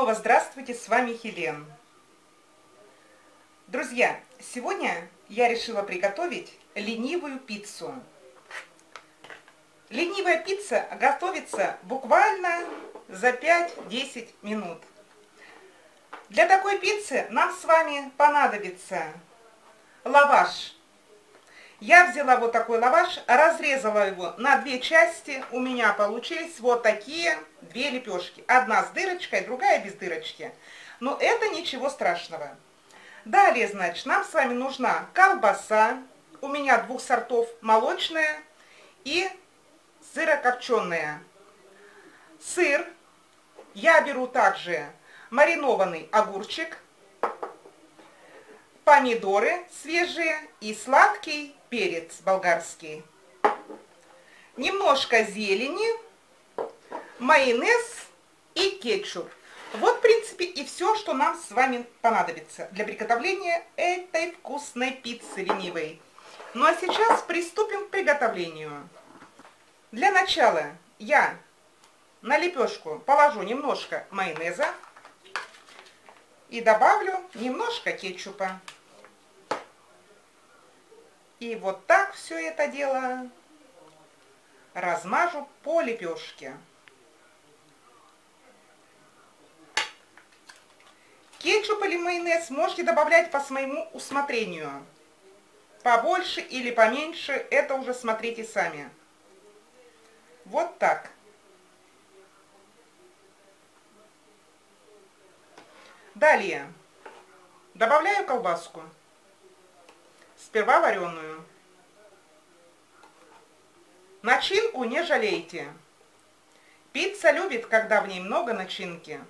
снова здравствуйте, с вами Хелен. Друзья, сегодня я решила приготовить ленивую пиццу. Ленивая пицца готовится буквально за 5-10 минут. Для такой пиццы нам с вами понадобится лаваш. Я взяла вот такой лаваш, разрезала его на две части. У меня получились вот такие две лепешки. Одна с дырочкой, другая без дырочки. Но это ничего страшного. Далее, значит, нам с вами нужна колбаса. У меня двух сортов молочная и сырокопченая. Сыр. Я беру также маринованный огурчик, помидоры свежие и сладкий перец болгарский, немножко зелени, майонез и кетчуп. Вот, в принципе, и все, что нам с вами понадобится для приготовления этой вкусной пиццы ленивой. Ну а сейчас приступим к приготовлению. Для начала я на лепешку положу немножко майонеза и добавлю немножко кетчупа. И вот так все это дело размажу по лепешке. Кетчуп или майонез можете добавлять по своему усмотрению. Побольше или поменьше, это уже смотрите сами. Вот так. Далее добавляю колбаску. Сперва вареную. Начинку не жалейте. Пицца любит, когда в ней много начинки.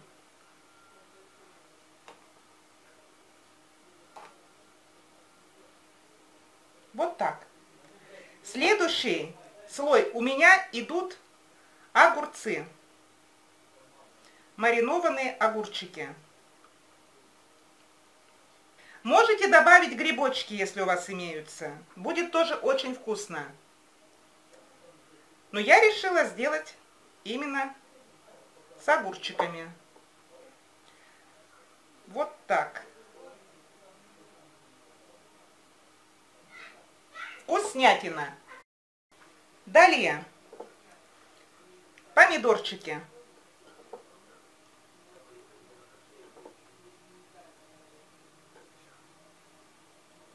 Вот так. Следующий слой у меня идут огурцы. Маринованные огурчики. Можете добавить грибочки, если у вас имеются. Будет тоже очень вкусно. Но я решила сделать именно с огурчиками. Вот так. Вкуснятина. Далее. Помидорчики.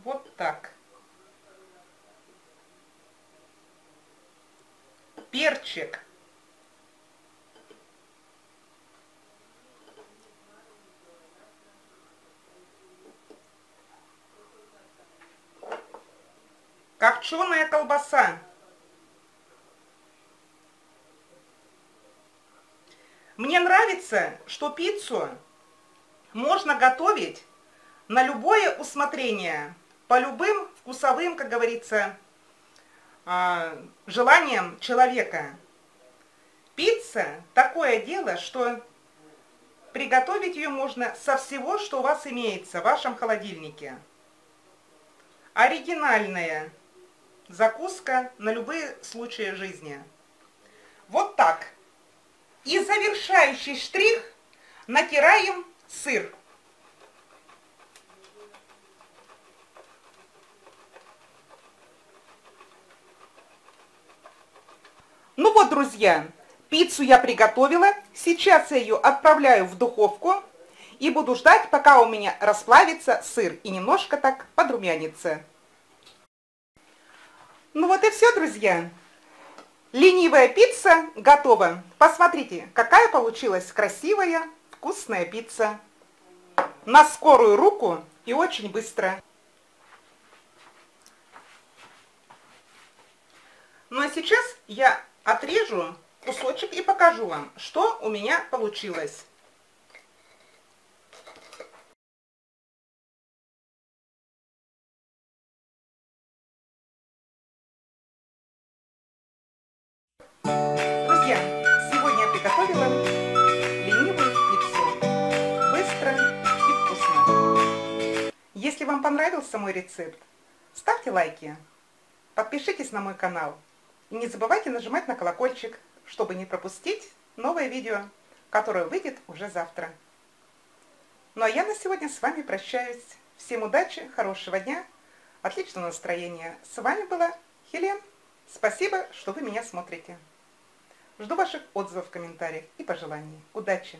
Вот так. Перчик. Копченая колбаса. Мне нравится, что пиццу можно готовить на любое усмотрение по любым вкусовым, как говорится, а, желаниям человека. Пицца – такое дело, что приготовить ее можно со всего, что у вас имеется в вашем холодильнике. Оригинальная закуска на любые случаи жизни. Вот так. И завершающий штрих натираем сыр. Ну вот, друзья, пиццу я приготовила. Сейчас я ее отправляю в духовку и буду ждать, пока у меня расплавится сыр и немножко так подрумянится. Ну вот и все, друзья. Ленивая пицца готова. Посмотрите, какая получилась красивая, вкусная пицца. На скорую руку и очень быстро. Ну а сейчас я отрежу кусочек и покажу вам, что у меня получилось. Друзья, сегодня приготовила ленивую пиццу. Быстро и вкусно. Если вам понравился мой рецепт, ставьте лайки, подпишитесь на мой канал. И не забывайте нажимать на колокольчик, чтобы не пропустить новое видео, которое выйдет уже завтра. Ну а я на сегодня с вами прощаюсь. Всем удачи, хорошего дня, отличного настроения. С вами была Хелен. Спасибо, что вы меня смотрите. Жду ваших отзывов в комментариях и пожеланий. Удачи!